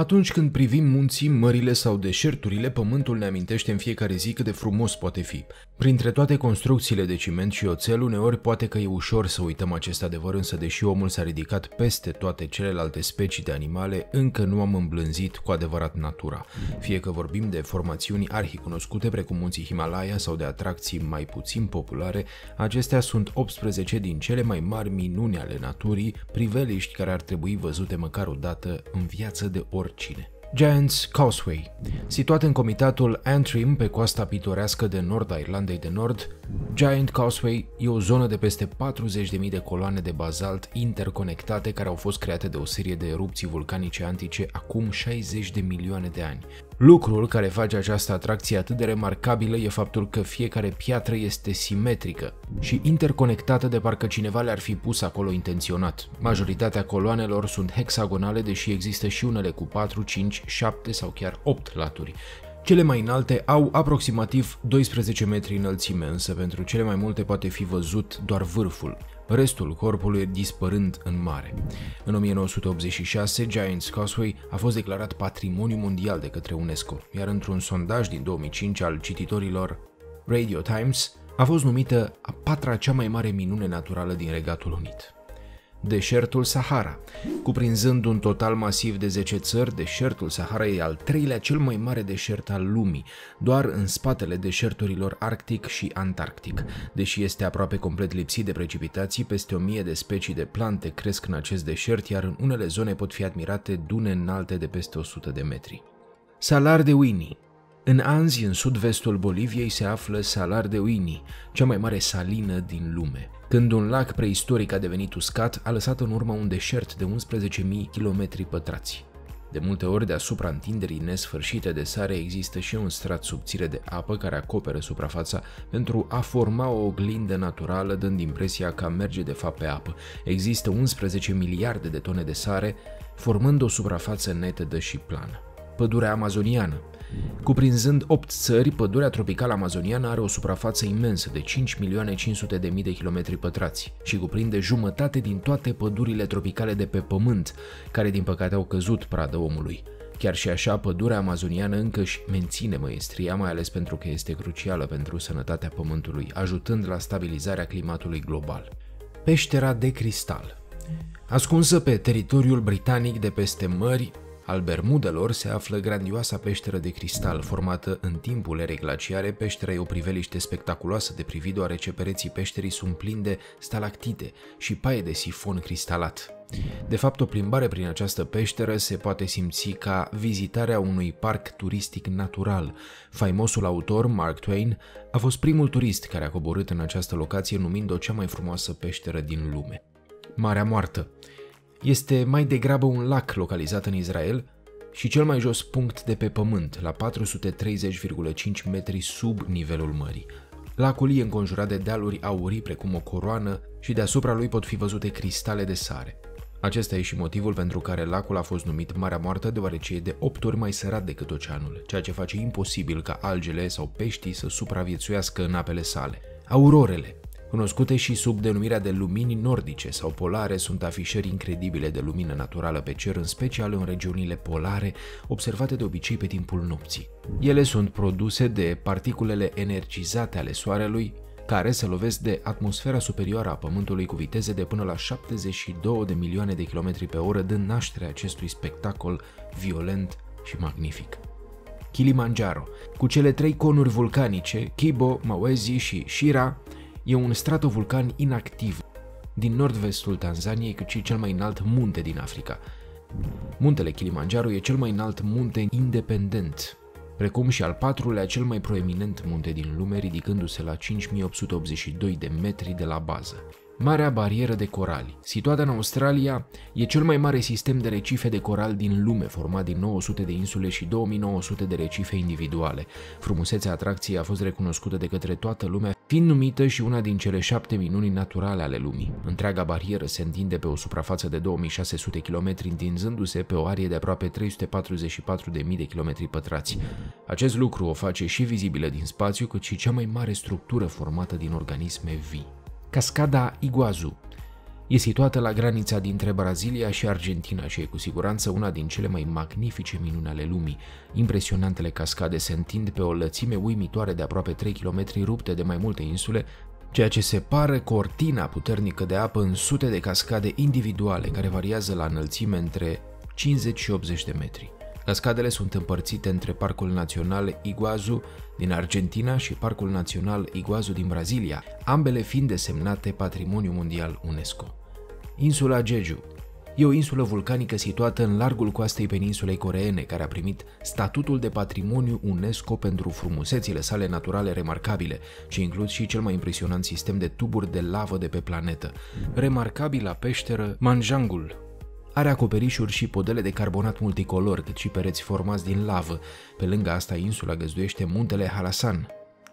Atunci când privim munții, mările sau deșerturile, pământul ne amintește în fiecare zi cât de frumos poate fi. Printre toate construcțiile de ciment și oțel, uneori poate că e ușor să uităm acest adevăr, însă deși omul s-a ridicat peste toate celelalte specii de animale, încă nu am îmblânzit cu adevărat natura. Fie că vorbim de formațiuni arhicunoscute precum munții Himalaya sau de atracții mai puțin populare, acestea sunt 18 din cele mai mari minuni ale naturii, priveliști care ar trebui văzute măcar o dată în viață de ori oricine. Giants Causeway, situat în comitatul Antrim pe coasta pitorească de nord a Irlandei de Nord, Giant Causeway e o zonă de peste 40.000 de coloane de bazalt interconectate care au fost create de o serie de erupții vulcanice antice acum 60 de milioane de ani. Lucrul care face această atracție atât de remarcabilă e faptul că fiecare piatră este simetrică și interconectată de parcă cineva le-ar fi pus acolo intenționat. Majoritatea coloanelor sunt hexagonale, deși există și unele cu 4, 5, 7 sau chiar 8 laturi. Cele mai înalte au aproximativ 12 metri înălțime, însă pentru cele mai multe poate fi văzut doar vârful, restul corpului dispărând în mare. În 1986, Giants Causeway a fost declarat patrimoniu mondial de către UNESCO, iar într-un sondaj din 2005 al cititorilor Radio Times, a fost numită a patra cea mai mare minune naturală din Regatul Unit deșertul Sahara. Cuprinzând un total masiv de 10 țări, deșertul Sahara e al treilea cel mai mare deșert al lumii, doar în spatele deșerturilor Arctic și Antarctic. Deși este aproape complet lipsit de precipitații, peste o mie de specii de plante cresc în acest deșert, iar în unele zone pot fi admirate dune înalte de peste 100 de metri. Salar de Winnie în Anzi, în sud-vestul Boliviei, se află Salar de Uyuni, cea mai mare salină din lume. Când un lac preistoric a devenit uscat, a lăsat în urmă un deșert de 11.000 km pătrați. De multe ori, deasupra întinderii nesfârșite de sare, există și un strat subțire de apă care acoperă suprafața pentru a forma o oglindă naturală, dând impresia că merge de fapt pe apă. Există 11 miliarde de tone de sare, formând o suprafață netedă și plană. Pădurea amazoniană Cuprinzând 8 țări, pădurea tropicală amazoniană are o suprafață imensă de 5 milioane 500 de mii de kilometri pătrați și cuprinde jumătate din toate pădurile tropicale de pe pământ, care din păcate au căzut pradă omului. Chiar și așa, pădurea amazoniană încă își menține măestria, mai ales pentru că este crucială pentru sănătatea pământului, ajutând la stabilizarea climatului global. Peștera de cristal Ascunsă pe teritoriul britanic de peste mări, al Bermudelor se află grandioasa peșteră de cristal, formată în timpul erei glaciare. Peștera e o priveliște spectaculoasă de privit, deoarece pereții peșterii sunt plini de stalactite și paie de sifon cristalat. De fapt, o plimbare prin această peșteră se poate simți ca vizitarea unui parc turistic natural. Faimosul autor, Mark Twain, a fost primul turist care a coborât în această locație numind-o cea mai frumoasă peșteră din lume. Marea Moartă este mai degrabă un lac localizat în Israel și cel mai jos punct de pe pământ, la 430,5 metri sub nivelul mării. Lacul e înconjurat de dealuri aurii precum o coroană și deasupra lui pot fi văzute cristale de sare. Acesta e și motivul pentru care lacul a fost numit Marea Moartă, deoarece e de 8 ori mai sărat decât oceanul, ceea ce face imposibil ca algele sau peștii să supraviețuiască în apele sale. Aurorele Cunoscute și sub denumirea de lumini nordice sau polare, sunt afișări incredibile de lumină naturală pe cer, în special în regiunile polare, observate de obicei pe timpul nopții. Ele sunt produse de particulele energizate ale Soarelui, care se lovesc de atmosfera superioară a Pământului cu viteze de până la 72 de milioane de kilometri pe oră, dând naștere acestui spectacol violent și magnific. Kilimanjaro, cu cele trei conuri vulcanice, Kibo, Mawezi și Shira, E un stratovulcan inactiv din nord-vestul Tanzaniei, cât și cel mai înalt munte din Africa. Muntele Kilimanjaro e cel mai înalt munte independent, precum și al patrulea cel mai proeminent munte din lume, ridicându-se la 5882 de metri de la bază. Marea barieră de corali, situată în Australia, e cel mai mare sistem de recife de coral din lume, format din 900 de insule și 2900 de recife individuale. Frumusețea atracției a fost recunoscută de către toată lumea, fiind numită și una din cele șapte minuni naturale ale lumii. Întreaga barieră se întinde pe o suprafață de 2600 km, întinzându-se pe o arie de aproape 344.000 de km pătrați. Acest lucru o face și vizibilă din spațiu, cât și cea mai mare structură formată din organisme vii. Cascada Iguazu E situată la granița dintre Brazilia și Argentina și e cu siguranță una din cele mai magnifice minuni ale lumii. Impresionantele cascade se întind pe o lățime uimitoare de aproape 3 km rupte de mai multe insule, ceea ce separă cortina puternică de apă în sute de cascade individuale care variază la înălțime între 50 și 80 de metri. Cascadele sunt împărțite între Parcul Național Iguazu din Argentina și Parcul Național Iguazu din Brazilia, ambele fiind desemnate Patrimoniu Mondial UNESCO. Insula Jeju E o insulă vulcanică situată în largul coastei peninsulei coreene, care a primit statutul de patrimoniu UNESCO pentru frumusețile sale naturale remarcabile, ce includ și cel mai impresionant sistem de tuburi de lavă de pe planetă. Remarcabila peșteră Manjangul, are acoperișuri și podele de carbonat multicolor, cât și pereți formați din lavă. Pe lângă asta, insula găzduiește muntele Halasan,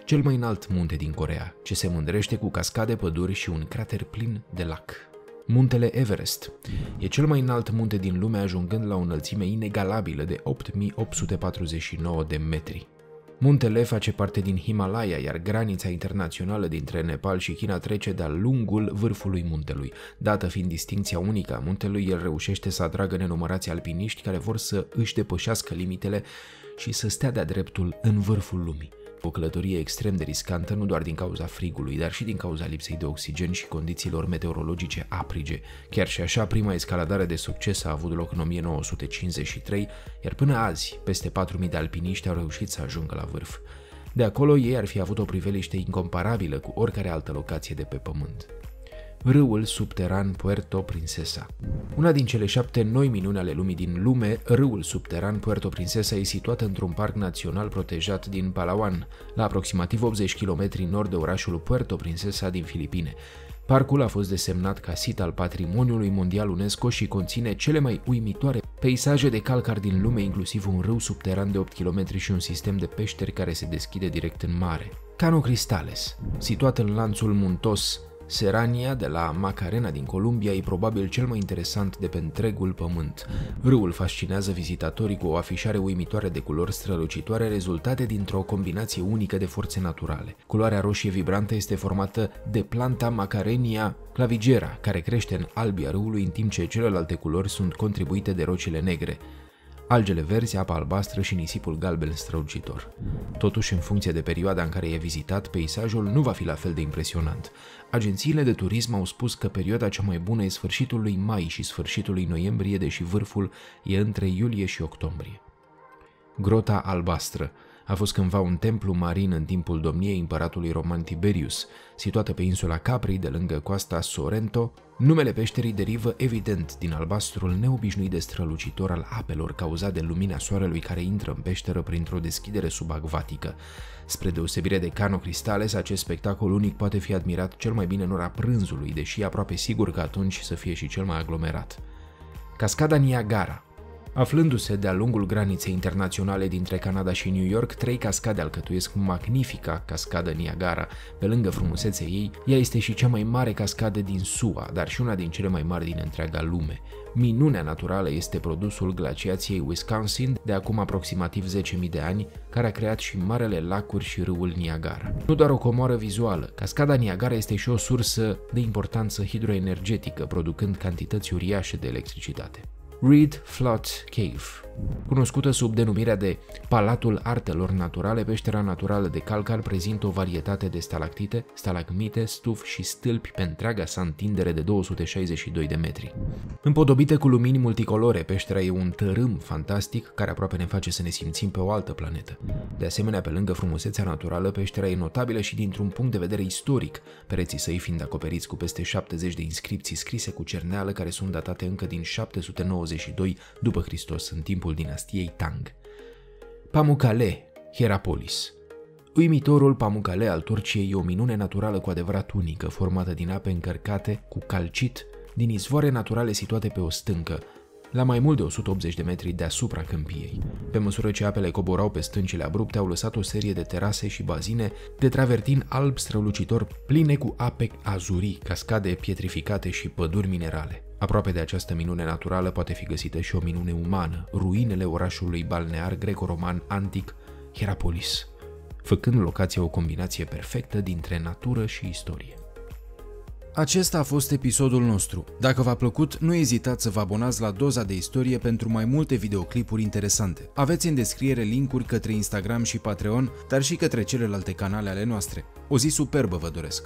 cel mai înalt munte din Corea, ce se mândrește cu cascade, păduri și un crater plin de lac. Muntele Everest e cel mai înalt munte din lume, ajungând la o înălțime inegalabilă de 8849 de metri. Muntele face parte din Himalaya, iar granița internațională dintre Nepal și China trece de-a lungul vârfului muntelui. Dată fiind distinția unică a muntelui, el reușește să atragă nenumărați alpiniști care vor să își depășească limitele și să stea de-a dreptul în vârful lumii. O călătorie extrem de riscantă nu doar din cauza frigului, dar și din cauza lipsei de oxigen și condițiilor meteorologice aprige. Chiar și așa, prima escaladare de succes a avut loc în 1953, iar până azi, peste 4.000 de alpiniști au reușit să ajungă la vârf. De acolo ei ar fi avut o priveliște incomparabilă cu oricare altă locație de pe pământ râul subteran Puerto Princesa. Una din cele șapte noi minuni ale lumii din lume, râul subteran Puerto Princesa e situat într-un parc național protejat din Palawan, la aproximativ 80 km nord de orașul Puerto Princesa din Filipine. Parcul a fost desemnat ca sit al Patrimoniului Mondial UNESCO și conține cele mai uimitoare peisaje de calcar din lume, inclusiv un râu subteran de 8 km și un sistem de peșteri care se deschide direct în mare. Cano Cristales, situat în lanțul muntos Serania de la Macarena din Columbia e probabil cel mai interesant de pe întregul pământ. Râul fascinează vizitatorii cu o afișare uimitoare de culori strălucitoare rezultate dintr-o combinație unică de forțe naturale. Culoarea roșie vibrantă este formată de planta Macarenia clavigera, care crește în albia râului în timp ce celelalte culori sunt contribuite de rocile negre algele verzi, apa albastră și nisipul galben strălucitor. Totuși, în funcție de perioada în care e vizitat, peisajul nu va fi la fel de impresionant. Agențiile de turism au spus că perioada cea mai bună e sfârșitul lui mai și sfârșitul lui noiembrie, deși vârful e între iulie și octombrie. Grota albastră a fost cândva un templu marin în timpul domniei împăratului roman Tiberius, situată pe insula Capri de lângă coasta Sorrento. Numele peșterii derivă evident din albastrul neobișnuit de strălucitor al apelor cauzat de lumina soarelui care intră în peșteră printr-o deschidere subacvatică. Spre deosebire de Cano Cristales, acest spectacol unic poate fi admirat cel mai bine în ora prânzului, deși e aproape sigur că atunci să fie și cel mai aglomerat. Cascada Niagara Aflându-se de-a lungul graniței internaționale dintre Canada și New York, trei cascade alcătuiesc magnifica cascadă Niagara. Pe lângă frumusețea ei, ea este și cea mai mare cascadă din SUA, dar și una din cele mai mari din întreaga lume. Minunea naturală este produsul glaciației Wisconsin de acum aproximativ 10.000 de ani, care a creat și marele lacuri și râul Niagara. Nu doar o comoară vizuală, cascada Niagara este și o sursă de importanță hidroenergetică, producând cantități uriașe de electricitate. Reed Flot Cave Cunoscută sub denumirea de Palatul Artelor Naturale, peștera naturală de calcar prezintă o varietate de stalactite, stalagmite, stuf și stâlpi pe întreaga sa întindere de 262 de metri. Împodobită cu lumini multicolore, peștera e un tărâm fantastic care aproape ne face să ne simțim pe o altă planetă. De asemenea, pe lângă frumusețea naturală, peștera e notabilă și dintr-un punct de vedere istoric, pereții săi fiind acoperiți cu peste 70 de inscripții scrise cu cerneală care sunt datate încă din 792 după Hristos, în timpul timpul dinastiei Tang. Pamukkale, Hierapolis Uimitorul Pamukkale al Turciei e o minune naturală cu adevărat unică, formată din ape încărcate cu calcit din izvoare naturale situate pe o stâncă, la mai mult de 180 de metri deasupra câmpiei. Pe măsură ce apele coborau pe stâncile abrupte, au lăsat o serie de terase și bazine de travertin alb strălucitor pline cu ape azurii, cascade pietrificate și păduri minerale. Aproape de această minune naturală poate fi găsită și o minune umană, ruinele orașului balnear greco-roman antic Hierapolis, făcând locația o combinație perfectă dintre natură și istorie. Acesta a fost episodul nostru. Dacă v-a plăcut, nu ezitați să vă abonați la Doza de Istorie pentru mai multe videoclipuri interesante. Aveți în descriere linkuri către Instagram și Patreon, dar și către celelalte canale ale noastre. O zi superbă vă doresc!